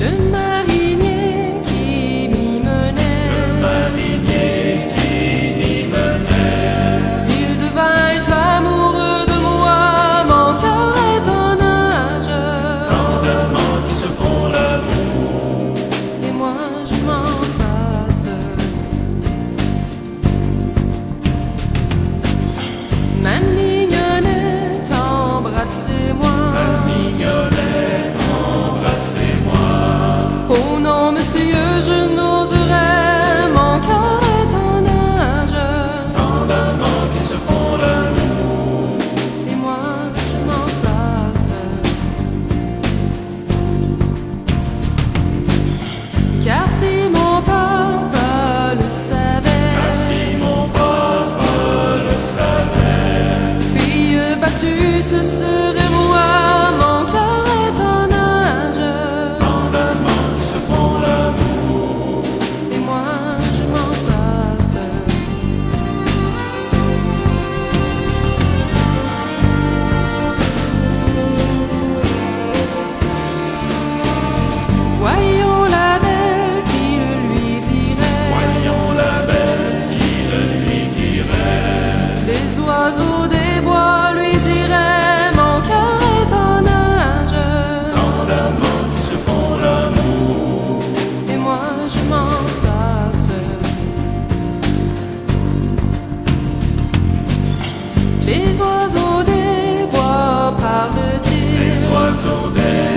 Le marinier qui m'y menait. Il devait être amoureux de moi, mon cœur est en âge. Tendrement qui se font l'amour, et moi je m'enfonce. Mami. souber.